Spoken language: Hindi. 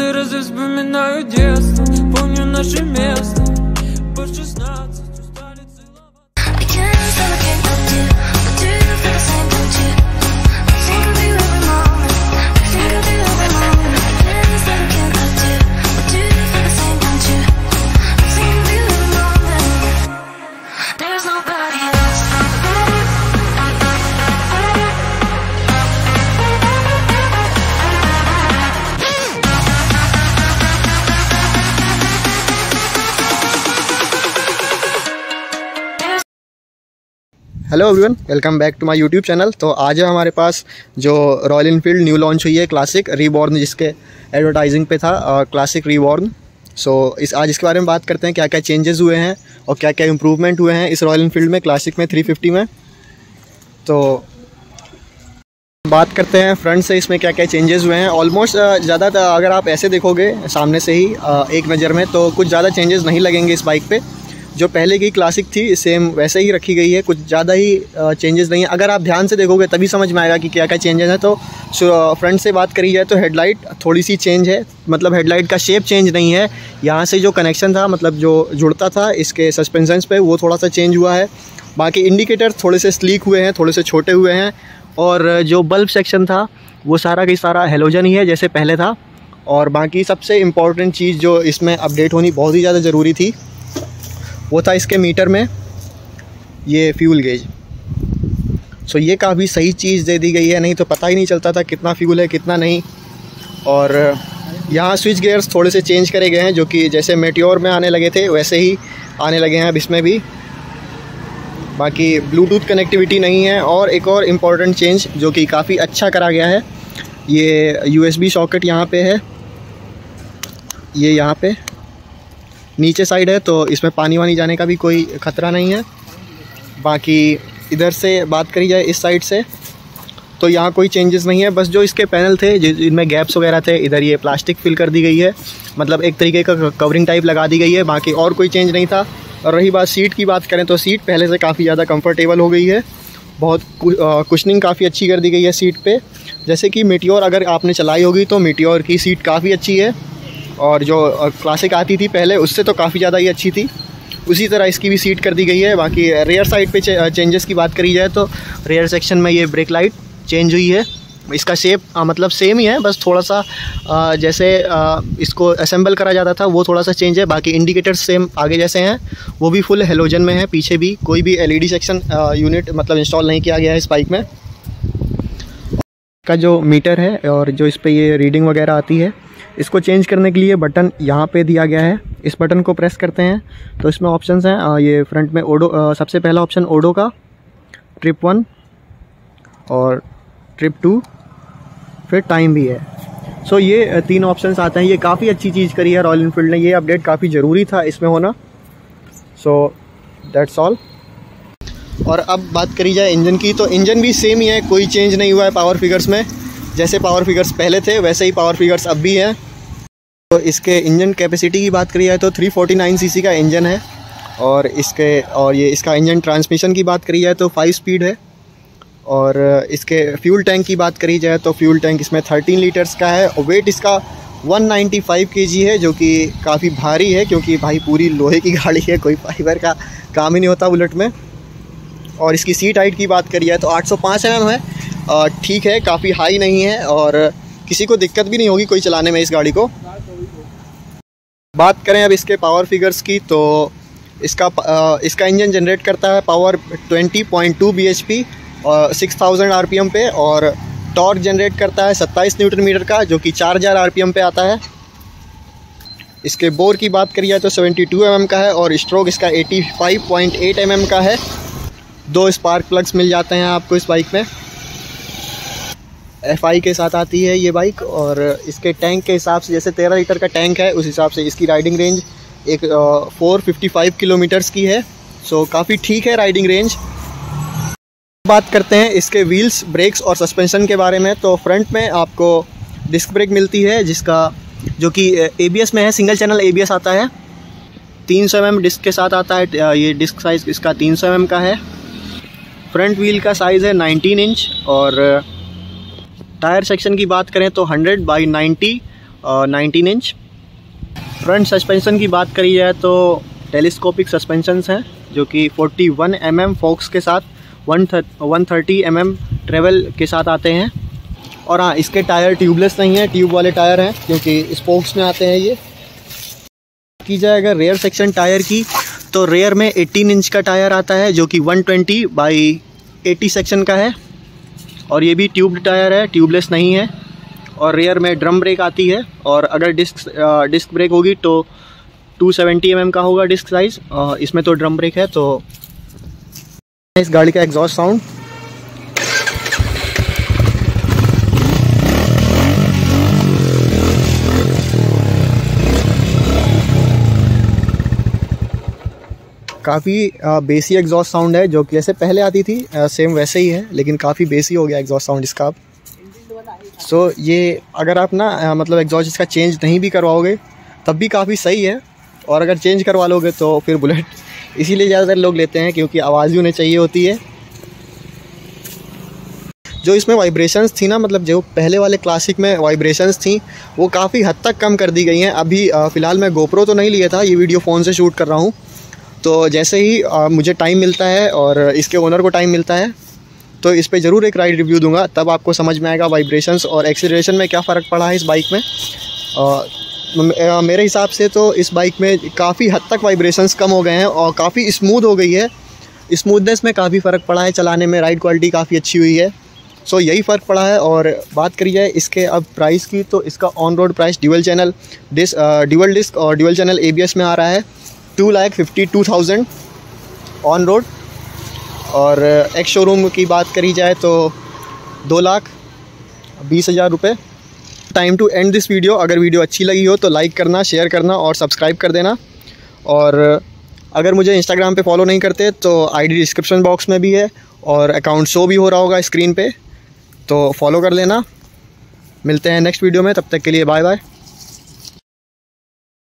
Каждый раз я вспоминаю детство Помню наше место. По 16 hello everyone welcome back to my YouTube channel तो आज है हमारे पास जो रॉयल इनफील्ड न्यू लॉन्च हुई है क्लासिक रीबॉर्न जिसके एडवर्टाइजिंग पे था क्लासिक रीबॉर्न सो इस, आज इसके बारे में बात करते हैं क्या क्या चेंजेस हुए हैं और क्या क्या इम्प्रूवमेंट हुए हैं इस रॉयल इनफील्ड में क्लासिक में 350 में. तो बात करते हैं फ्रंट से, इसमें क्या क्या चेंजेस हुए हैं. ऑलमोस्ट ज़्यादा अगर आप ऐसे देखोगे सामने से ही एक नज़र में तो कुछ ज़्यादा चेंजेस नहीं लगेंगे इस बाइक पे. जो पहले की क्लासिक थी सेम वैसे ही रखी गई है, कुछ ज़्यादा ही चेंजेस नहीं है। अगर आप ध्यान से देखोगे, तभी समझ में आएगा कि क्या क्या चेंजेस हैं। तो फ्रंट से बात करी जाए तो हेडलाइट थोड़ी सी चेंज है। मतलब हेडलाइट का शेप चेंज नहीं है। यहाँ से जो कनेक्शन था मतलब जो जुड़ता था, इसके सस्पेंसन्स पे वो थोड़ा सा चेंज हुआ है। बाकी इंडिकेटर थोड़े से स्लीक हुए हैं, थोड़े से छोटे हुए हैं। और जो बल्ब सेक्शन था, वो सारा का सारा हेलोजन ही है, जैसे पहले था। और बाकी सबसे इंपॉर्टेंट चीज़ जो इसमें अपडेट होनी बहुत ही ज़्यादा ज़रूरी थी वो था इसके मीटर में, ये फ्यूल गेज। सो ये काफ़ी सही चीज़ दे दी गई है, नहीं तो पता ही नहीं चलता था कितना फ्यूल है, कितना नहीं। और, यहाँ स्विच गियर्स थोड़े से चेंज करे गए हैं, जो कि जैसे मेट्योर में आने लगे थे, वैसे ही आने लगे हैं अब इसमें भी। बाकी ब्लूटूथ कनेक्टिविटी नहीं है, और एक और इंपॉर्टेंट चेंज जो कि काफ़ी अच्छा करा गया है, ये यूएसबी सॉकेट यहाँ पे है। ये यहाँ पे। नीचे साइड है तो इसमें पानी वानी जाने का भी कोई ख़तरा नहीं है। बाकी इधर से बात करी जाए इस साइड से तो यहाँ कोई चेंजेस नहीं है। बस जो इसके पैनल थे जिनमें गैप्स वगैरह थे, इधर ये प्लास्टिक फिल कर दी गई है। मतलब एक तरीके का कवरिंग टाइप लगा दी गई है, बाकी और कोई चेंज नहीं था। और रही बात सीट की बात करें तो सीट पहले से काफ़ी ज़्यादा कंफर्टेबल हो गई है। बहुत कुशनिंग काफ़ी अच्छी कर दी गई है सीट पे। जैसे कि मीटियोर अगर आपने चलाई होगी तो मीटियोर की सीट काफ़ी अच्छी है। और जो क्लासिक आती थी पहले उससे तो काफ़ी ज़्यादा ही अच्छी थी। उसी तरह इसकी भी सीट कर दी गई है। बाकी रेयर साइड पे चेंजेस की बात करी जाए तो रेयर सेक्शन में ये ब्रेक लाइट चेंज हुई है। इसका शेप आ, मतलब सेम ही है बस थोड़ा सा आ, जैसे आ, इसको असेंबल करा जाता था वो थोड़ा सा चेंज है। बाकी इंडिकेटर सेम आगे जैसे हैं। वो भी फुल हेलोजन में है पीछे भी कोई भी एलईडी सेक्शन यूनिट मतलब इंस्टॉल नहीं किया गया है इस बाइक में। का जो मीटर है और जो इस पर ये रीडिंग वगैरह आती है, इसको चेंज करने के लिए बटन यहाँ पे दिया गया है। इस बटन को प्रेस करते हैं तो इसमें ऑप्शंस हैं। ये फ्रंट में ओडो सबसे पहला ऑप्शन ओडो का ट्रिप वन और ट्रिप टू फिर टाइम भी है। सो ये तीन ऑप्शंस आते हैं। ये काफ़ी अच्छी चीज़ करी है रॉयल इनफील्ड ने। ये अपडेट काफ़ी ज़रूरी था इसमें होना। सो दैट्स ऑल और अब बात करी जाए इंजन की तो इंजन भी सेम ही है, कोई चेंज नहीं हुआ है पावर फिगर्स में। जैसे पावर फिगर्स पहले थे, वैसे ही पावर फिगर्स अब भी हैं। तो इसके इंजन कैपेसिटी की बात करी जाए तो 349 सीसी का इंजन है। और इसके, और ये इसका इंजन ट्रांसमिशन की बात करी जाए तो फाइव स्पीड है। और इसके फ्यूल टैंक की बात करी जाए तो फ्यूल टैंक इसमें 13 लीटर्स का है। और वेट इसका 195 केजी है, जो कि काफ़ी भारी है, क्योंकि भाई पूरी लोहे की गाड़ी है, कोई फाइबर का काम ही नहीं होता बुलेट में। और इसकी सीट हाइट की बात करी जाए तो 805 एम है। ठीक है, काफ़ी हाई नहीं है और किसी को दिक्कत भी नहीं होगी कोई चलाने में इस गाड़ी को। बात करें अब इसके पावर फिगर्स की तो इसका इसका इंजन जनरेट करता है पावर 20.2 bhp और 6000 आरपीएम पे और टॉर्क जनरेट करता है 27 न्यूटन मीटर का, जो कि 4000 आरपीएम पे आता है। इसके बोर की बात करी जाए तो 72 एम का है और स्ट्रोक इसका 85.8 एम का है। दो स्पार्क प्लग्स मिल जाते हैं आपको इस बाइक में। एफआई के साथ आती है ये बाइक और इसके टैंक के हिसाब से जैसे तेरह लीटर का टैंक है, उस हिसाब से इसकी राइडिंग रेंज एक फोर फिफ्टी फाइव किलोमीटर्स की है। सो काफ़ी ठीक है राइडिंग रेंज बात करते हैं इसके व्हील्स ब्रेक्स और सस्पेंशन के बारे में। तो फ्रंट में आपको डिस्क ब्रेक मिलती है, जिसका, जो कि एबीएस में है सिंगल चैनल एबीएस आता है। तीन सौ एम डिस्क के साथ आता है ये डिस्क साइज़ इसका तीन सौ एम का है। फ्रंट व्हील का साइज़ है 19 इंच और टायर सेक्शन की बात करें तो 100 by 90 nineteen inch front suspension की बात करी जाए तो टेलीस्कोपिक सस्पेंशंस हैं, जो कि 41 वन mm फोक्स के साथ one one thirty M travel के साथ आते हैं। और हाँ इसके टायर ट्यूबलेस नहीं है ट्यूब वाले टायर हैं, क्योंकि स्पोक्स में आते हैं ये। की जाए अगर रेयर सेक्शन टायर की तो रेयर में 18 इंच का टायर आता है, जो कि 120 ट्वेंटी बाई एटी सेक्शन का है। और ये भी ट्यूब टायर है ट्यूबलेस नहीं है। और रेयर में ड्रम ब्रेक आती है, और अगर डिस्क डिस्क ब्रेक होगी तो 270 सेवेंटी mm का होगा डिस्क साइज़ इसमें तो ड्रम ब्रेक है तो इस गाड़ी का एग्जॉस्ट साउंड काफ़ी बेसी एग्जॉस्ट साउंड है जो कि जैसे पहले आती थी सेम वैसे ही है लेकिन काफ़ी बेसी हो गया एग्जॉस्ट साउंड इसका अब। सो so, ये अगर आप ना मतलब एग्जॉस्ट इसका चेंज नहीं भी करवाओगे तब भी काफ़ी सही है और अगर चेंज करवा लोगे तो फिर बुलेट इसीलिए ज़्यादातर लोग लेते हैं क्योंकि आवाज़ भी उन्हें चाहिए होती है। जो इसमें वाइब्रेशंस थी ना मतलब जो पहले वाले क्लासिक में वाइब्रेशंस थी वो काफ़ी हद तक कम कर दी गई हैं। अभी फ़िलहाल मैं गोप्रो तो नहीं लिया था ये वीडियो फ़ोन से शूट कर रहा हूँ। तो जैसे ही आ, मुझे टाइम मिलता है और इसके ओनर को टाइम मिलता है तो इस पर ज़रूर एक राइड रिव्यू दूँगा। तब आपको समझ में आएगा वाइब्रेशंस और एक्सीलरेशन में क्या फ़र्क पड़ा है इस बाइक में। आ, मेरे हिसाब से तो इस बाइक में काफ़ी हद तक वाइब्रेशंस कम हो गए हैं और काफ़ी स्मूथ हो गई है। स्मूथनेस में काफ़ी फ़र्क पड़ा है चलाने में राइड क्वालिटी काफ़ी अच्छी हुई है। सो यही फ़र्क पड़ा है और बात करी जाए इसके अब प्राइस की तो इसका on road price dual channel disc dual disc और ड्यूअल चैनल एबीएस में आ रहा है। Two lakh fifty two thousand on road और एक्स शोरूम की बात करी जाए तो दो लाख बीस हज़ार रुपये time to end this video अगर वीडियो अच्छी लगी हो तो लाइक करना शेयर करना और सब्सक्राइब कर देना। और अगर मुझे इंस्टाग्राम पे फॉलो नहीं करते तो आईडी डिस्क्रिप्शन बॉक्स में भी है और अकाउंट शो भी हो रहा होगा स्क्रीन पे। तो फॉलो कर लेना। मिलते हैं नेक्स्ट वीडियो में। तब तक के लिए बाय बाय